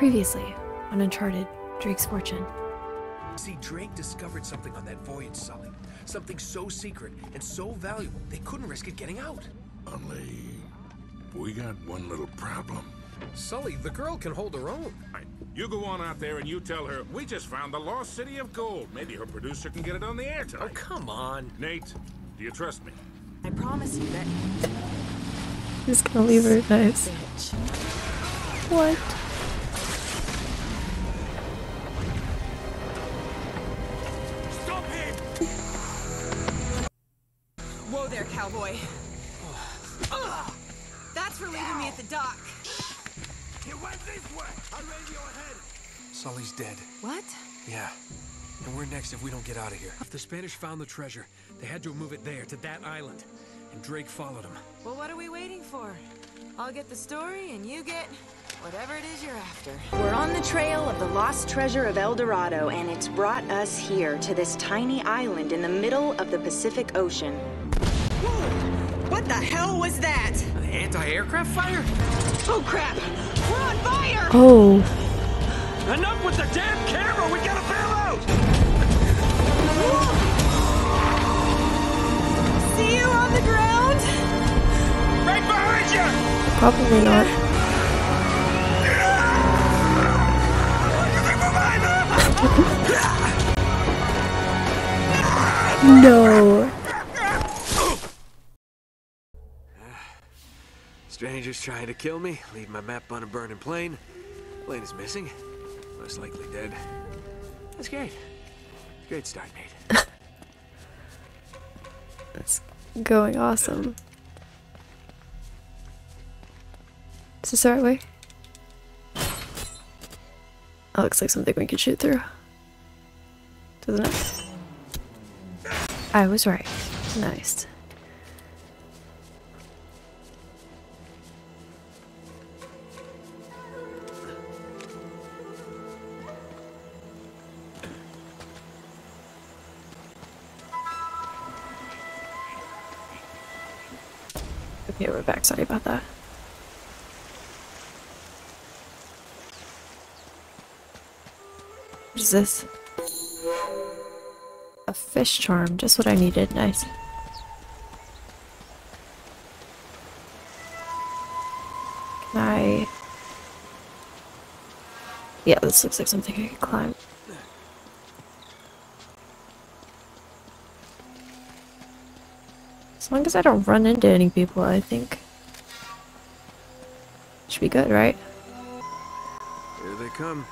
Previously, on Uncharted, Drake's Fortune. See, Drake discovered something on that voyage, Sully. Something so secret and so valuable, they couldn't risk it getting out. Only... we got one little problem. Sully, the girl can hold her own. You go on out there and you tell her, we just found the lost city of gold. Maybe her producer can get it on the air Oh, come on. Nate, do you trust me? I promise you that He's gonna leave her. Nice. bitch. What? Sully's dead. What? Yeah. And we're next if we don't get out of here. If the Spanish found the treasure, they had to move it there, to that island. And Drake followed him. Well, what are we waiting for? I'll get the story, and you get whatever it is you're after. We're on the trail of the lost treasure of El Dorado, and it's brought us here to this tiny island in the middle of the Pacific Ocean. What the hell was that? An anti-aircraft fire? Oh crap! We're on fire! Oh, Enough with the damn camera! We gotta bail out! See you on the ground? Right behind you! probably not. No. Strangers trying to kill me, leave my map on a burning plane. Plane is missing. Most likely dead. That's great. Great start, mate. That's going awesome. Is this the right way? That looks like something we could shoot through. Doesn't it? I was right. Nice. Okay, we're back. Sorry about that. What is this? A fish charm, just what I needed. Nice. Can I... Yeah, this looks like something I could climb. I don't run into any people, I think. Should be good, right? Here they come.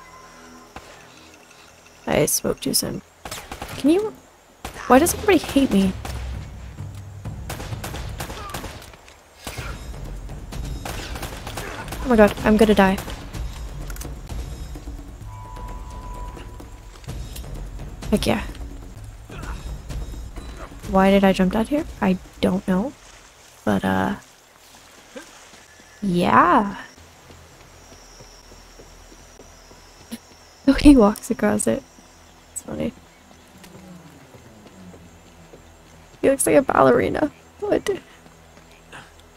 I spoke too soon. Can you... Why does everybody hate me? Oh my god, I'm gonna die. Heck yeah. Why did I jump down here? I don't know. But, uh... Yeah. he walks across it. It's funny. He looks like a ballerina. What?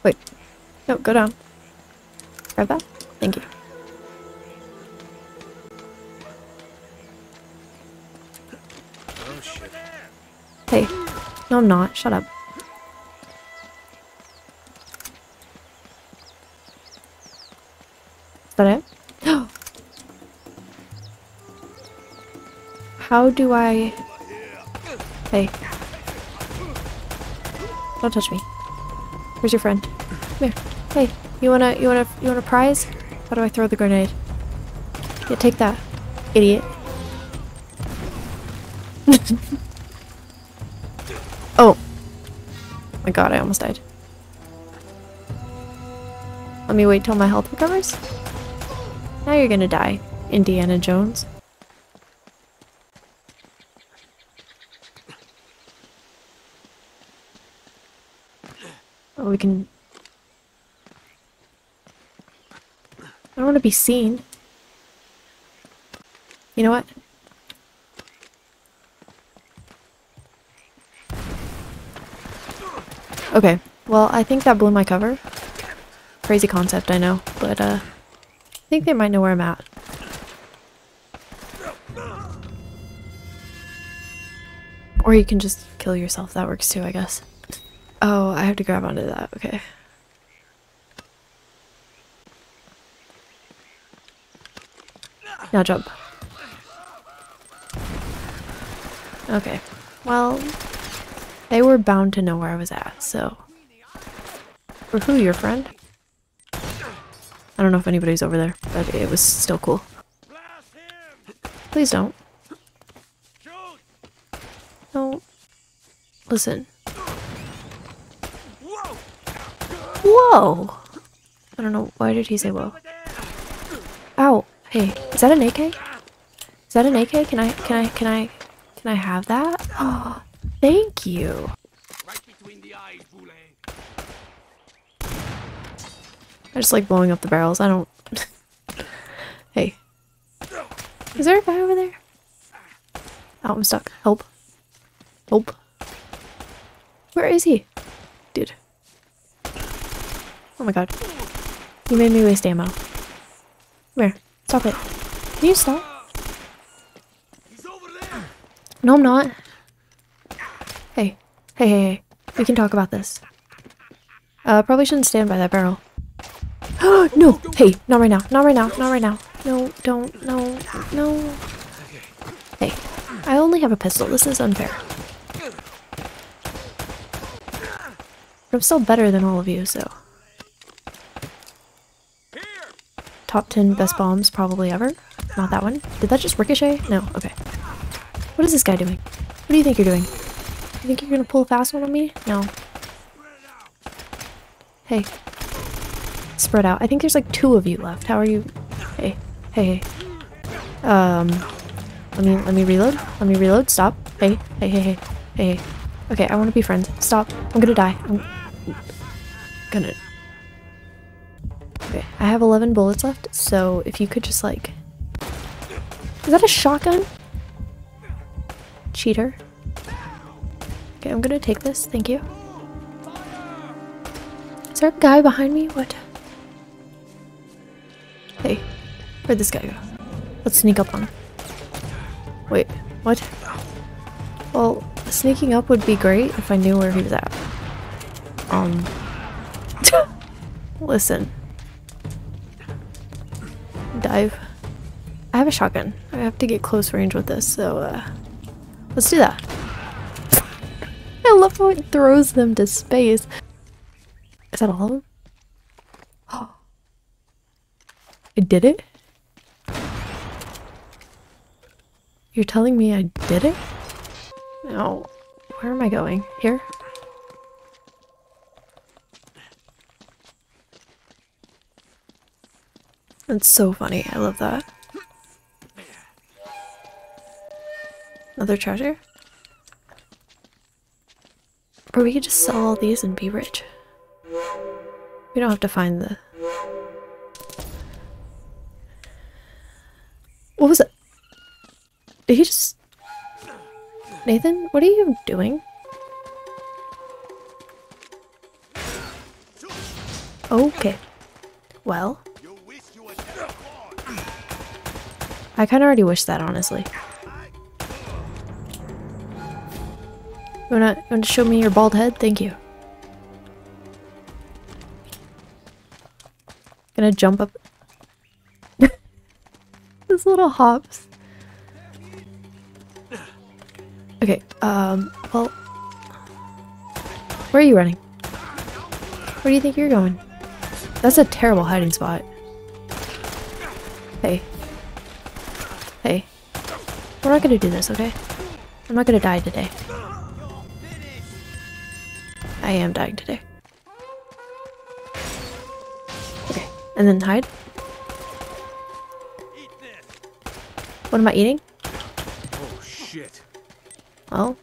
Wait. No, go down. Grab that. Thank you. Oh, shit. Hey. No, I'm not. Shut up. How do I... Hey. Don't touch me. Where's your friend? Come here. Hey, you wanna, you wanna, you wanna prize? How do I throw the grenade? Yeah, take that, idiot. oh. My god, I almost died. Let me wait till my health recovers. Now you're gonna die, Indiana Jones. we can... I don't want to be seen. You know what? Okay, well, I think that blew my cover. Crazy concept, I know, but uh, I think they might know where I'm at. Or you can just kill yourself, that works too, I guess. Oh, I have to grab onto that. Okay. Now jump. Okay. Well, they were bound to know where I was at, so. For who, your friend? I don't know if anybody's over there, but it was still cool. Please don't. No. Listen. Whoa! I don't know, why did he say whoa? Ow! Hey, is that an AK? Is that an AK? Can I, can I, can I, can I have that? Oh, thank you. I just like blowing up the barrels. I don't. hey. Is there a guy over there? Oh, I'm stuck. Help. Help. Where is he? Dude. Oh my god. You made me waste ammo. Where? Stop it. Can you stop? No, I'm not. Hey. Hey, hey, hey. We can talk about this. Uh, probably shouldn't stand by that barrel. Oh no! Hey, not right now. Not right now. Not right now. No, don't. No. No. Hey, I only have a pistol. This is unfair. But I'm still better than all of you, so. Top 10 best bombs probably ever. Not that one. Did that just ricochet? No. Okay. What is this guy doing? What do you think you're doing? You think you're gonna pull a fast one on me? No. Hey. Spread out. I think there's like two of you left. How are you? Hey. Hey, hey. Um. Let me, let me reload. Let me reload. Stop. Hey, hey, hey, hey. Hey, hey. Okay, I want to be friends. Stop. I'm gonna die. I'm gonna... Okay, I have 11 bullets left, so if you could just like... Is that a shotgun? Cheater. Okay, I'm gonna take this. Thank you. Is there a guy behind me? What? Hey, where'd this guy go? Let's sneak up on him. Wait, what? Well, sneaking up would be great if I knew where he was at. Um. Listen. Dive. I have a shotgun. I have to get close range with this, so, uh. Let's do that. I love how it throws them to space. Is that all of them? Oh. I did it? You're telling me I did it? No. Where am I going? Here? That's so funny. I love that. Another treasure? Or we could just sell all these and be rich. We don't have to find the... What was it? Did he just... Nathan, what are you doing? Okay. Well. I kinda already wish that, honestly. You wanna, wanna show me your bald head? Thank you. Gonna jump up. Those little hops. Okay, um, well... Where are you running? Where do you think you're going? That's a terrible hiding spot. We're not gonna do this, okay? I'm not gonna die today. I am dying today. Okay, and then hide. What am I eating? Oh, shit. Well.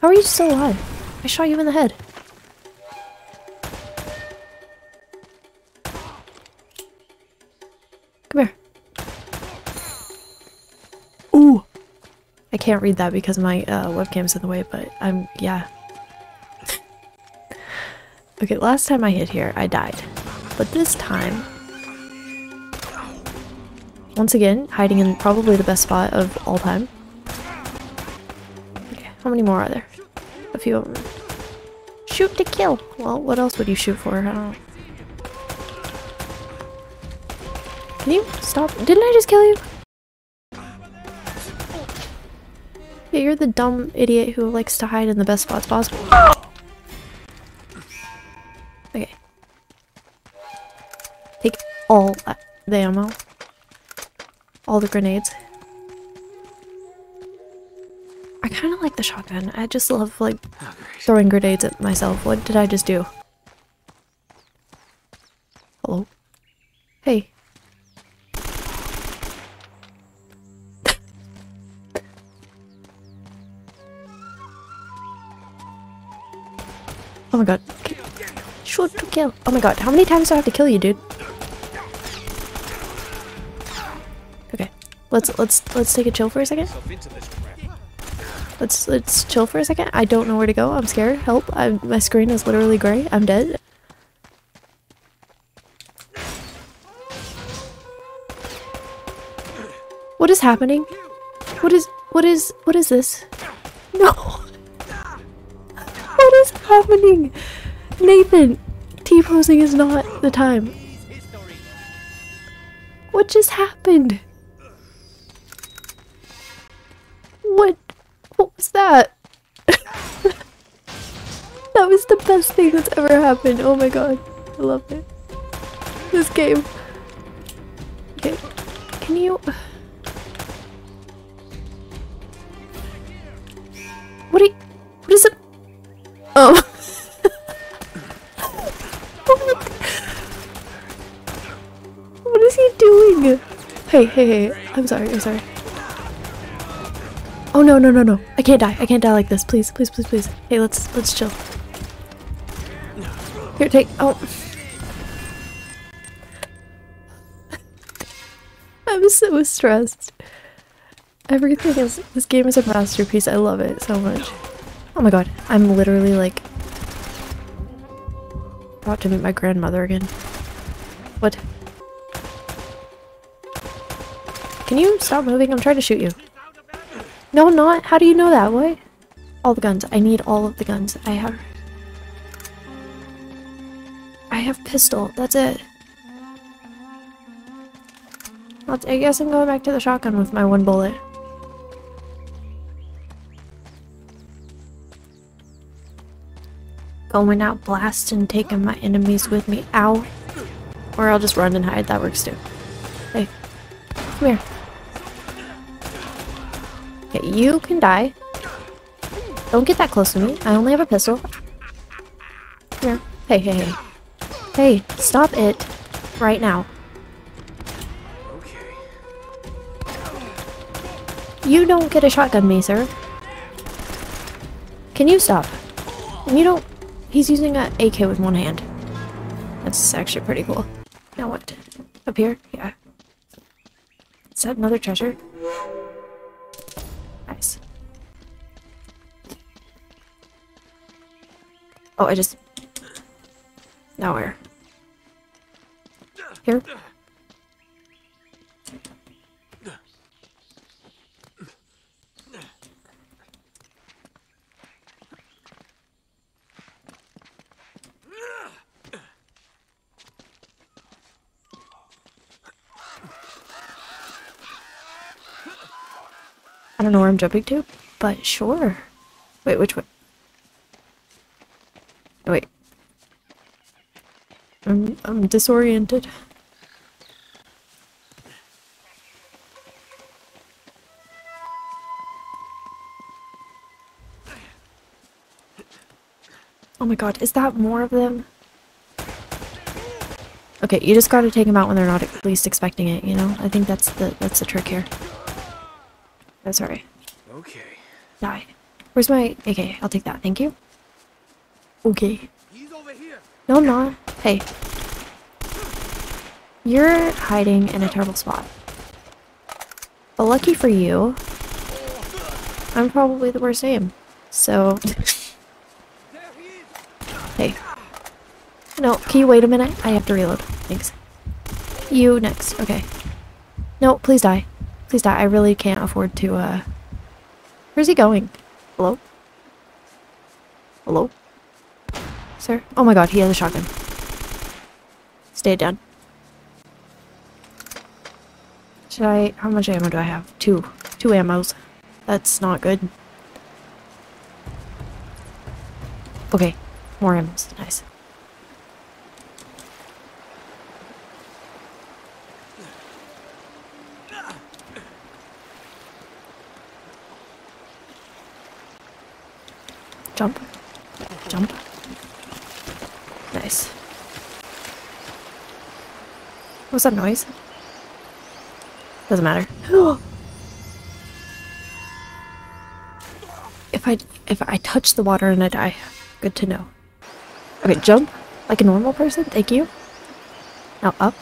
How are you still alive? I shot you in the head. Can't read that because my uh, webcam's in the way, but I'm, yeah. okay, last time I hit here, I died. But this time, once again, hiding in probably the best spot of all time. Okay, How many more are there? A few of them. Shoot to kill. Well, what else would you shoot for? I don't know. Can you stop? Didn't I just kill you? Yeah, you're the dumb idiot who likes to hide in the best spots possible. Okay. Take all the ammo. All the grenades. I kind of like the shotgun. I just love, like, throwing grenades at myself. What did I just do? Hello? Hey. Oh my god. Shoot to kill. Oh my god, how many times do I have to kill you, dude? Okay. Let's let's let's take a chill for a second. Let's let's chill for a second. I don't know where to go. I'm scared. Help! I'm, my screen is literally gray. I'm dead. What is happening? What is what is what is this? No. Happening? Nathan, T-posing is not the time. What just happened? What what was that? that was the best thing that's ever happened. Oh my god. I love it. This game. Okay. Can you What are you? Oh. what is he doing? Hey, hey, hey. I'm sorry, I'm sorry. Oh no, no, no, no. I can't die. I can't die like this. Please, please, please, please. Hey, let's let's chill. Here, take oh. I'm so stressed. Everything is this game is a masterpiece. I love it so much. Oh my god, I'm literally like about to meet my grandmother again. What? Can you stop moving? I'm trying to shoot you. No, I'm not. How do you know that? What? All the guns. I need all of the guns. I have. I have pistol. That's it. I'll I guess I'm going back to the shotgun with my one bullet. Going out blasting, taking my enemies with me. Ow. Or I'll just run and hide. That works too. Hey. Come here. Okay, you can die. Don't get that close to me. I only have a pistol. Here. Hey, hey, hey. Hey, stop it. Right now. You don't get a shotgun me, sir. Can you stop? You don't... He's using a AK with one hand. That's actually pretty cool. Now what? Up here? Yeah. Is that another treasure? Nice. Oh, I just... Now where? Here? Don't know where I'm jumping to, but sure. Wait, which way? Oh, wait. I'm, I'm disoriented. Oh my god, is that more of them? Okay, you just gotta take them out when they're not at least expecting it, you know? I think that's the that's the trick here. Oh, sorry. Okay. Die. Where's my AK? I'll take that, thank you. Okay. He's over here. No, I'm not. Hey. You're hiding in a terrible spot. But lucky for you, I'm probably the worst aim. So... hey. No, can you wait a minute? I have to reload. Thanks. You next. Okay. No, please die. Please die. I really can't afford to, uh... Where's he going? Hello? Hello? Sir? Oh my god, he has a shotgun. Stay down. Should I... How much ammo do I have? Two. Two ammos. That's not good. Okay. More ammos. Nice. Jump. Jump. Nice. What's that noise? Doesn't matter. if I if I touch the water and I die, good to know. Okay, jump like a normal person. Thank you. Now up.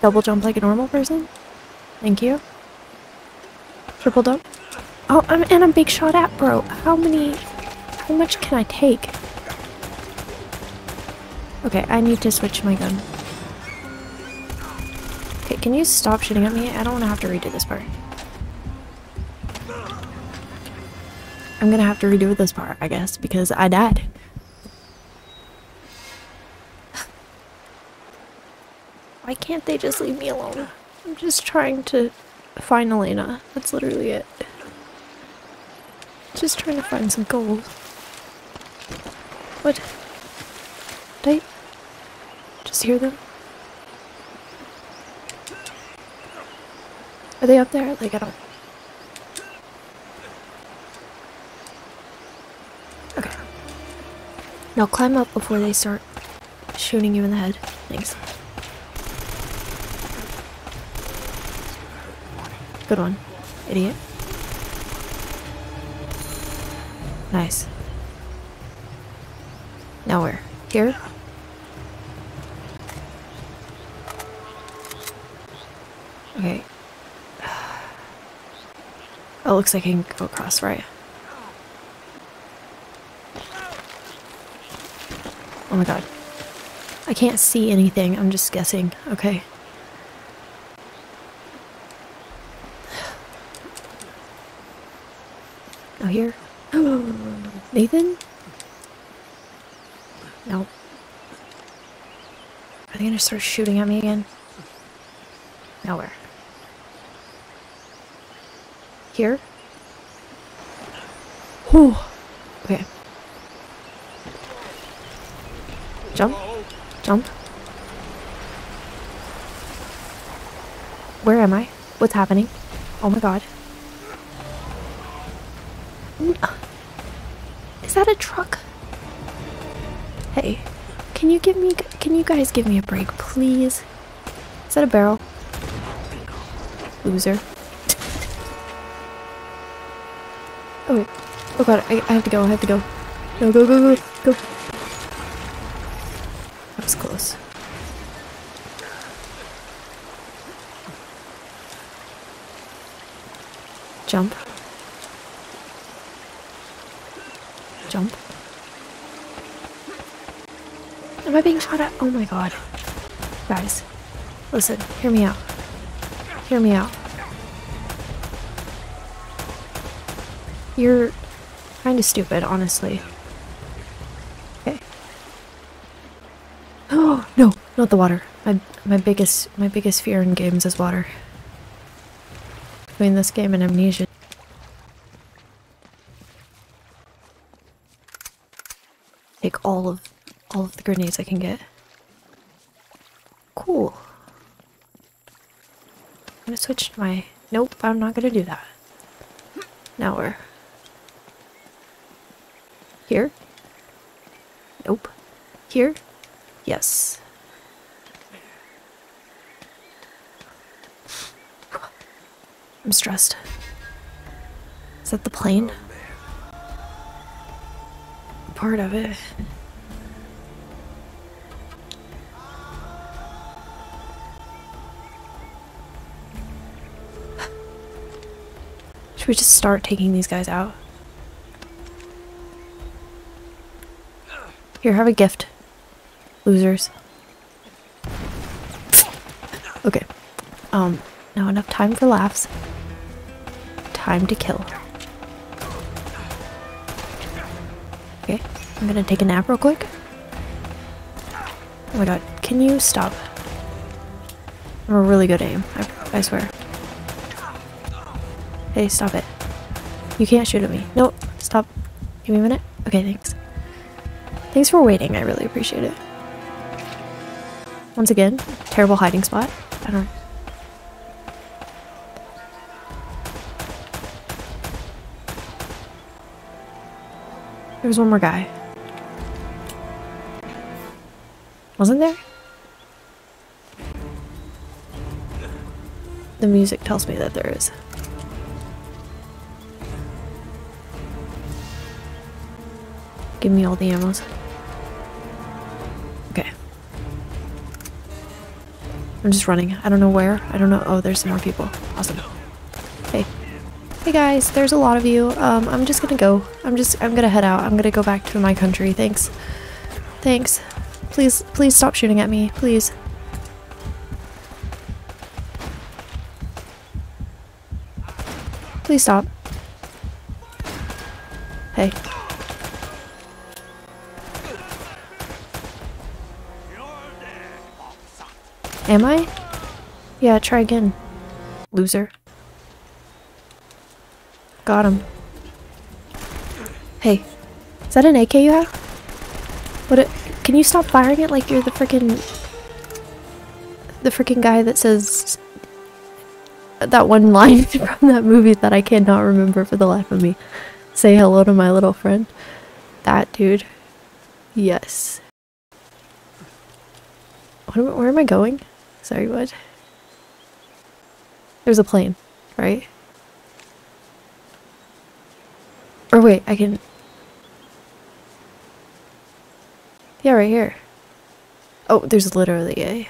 Double jump like a normal person. Thank you. Triple jump. Oh, I'm, and I'm big shot at, bro. How many? How much can I take? Okay, I need to switch my gun. Okay, can you stop shooting at me? I don't want to have to redo this part. I'm gonna have to redo this part, I guess, because I died. Why can't they just leave me alone? I'm just trying to find Elena. That's literally it. Just trying to find some gold. What? Did I just hear them? Are they up there? Like, I don't... Okay. Now climb up before they start shooting you in the head. Thanks. Good one, idiot. Nice. Now where? Here? Okay. It looks like I can go across, right? Oh my god. I can't see anything, I'm just guessing. Okay. Now here? Nathan? No. Are they gonna start shooting at me again? Nowhere. Here? Whew. Okay. Jump. Jump. Where am I? What's happening? Oh my god. Give me, can you guys give me a break, please? Is that a barrel? Loser. Oh wait. Oh god, I, I have to go, I have to go. No, go, go, go, go. That was close. Jump. Jump. Am I being shot at? Oh my god. Guys, listen, hear me out. Hear me out. You're kind of stupid, honestly. Okay. Oh no, not the water. My my biggest my biggest fear in games is water. Between this game and Amnesia. Take all of all of the grenades I can get. Cool. I'm gonna switch to my. Nope, I'm not gonna do that. Now we're. Here? Nope. Here? Yes. I'm stressed. Is that the plane? Part of it. Should we just start taking these guys out? Here, have a gift. Losers. Okay. Um, now enough time for laughs. Time to kill. Okay. I'm gonna take a nap real quick. Oh my god, can you stop? I'm a really good aim, I, I swear. Hey, stop it. You can't shoot at me. No, stop. Give me a minute. Okay, thanks. Thanks for waiting, I really appreciate it. Once again, terrible hiding spot. I don't... There was one more guy. Wasn't there? The music tells me that there is. Give me all the ammos. Okay. I'm just running. I don't know where. I don't know. Oh, there's some more people. Awesome. Hey. Hey guys, there's a lot of you. Um, I'm just gonna go. I'm just, I'm gonna head out. I'm gonna go back to my country. Thanks. Thanks. Please, please stop shooting at me. Please. Please stop. Hey. Am I? Yeah, try again. Loser. Got him. Hey, is that an AK you have? What? It, can you stop firing it like you're the freaking the freaking guy that says that one line from that movie that I cannot remember for the life of me. Say hello to my little friend. That dude. Yes. Am, where am I going? Sorry, what? There's a plane, right? Or wait, I can... Yeah, right here. Oh, there's literally a...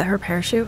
that her parachute?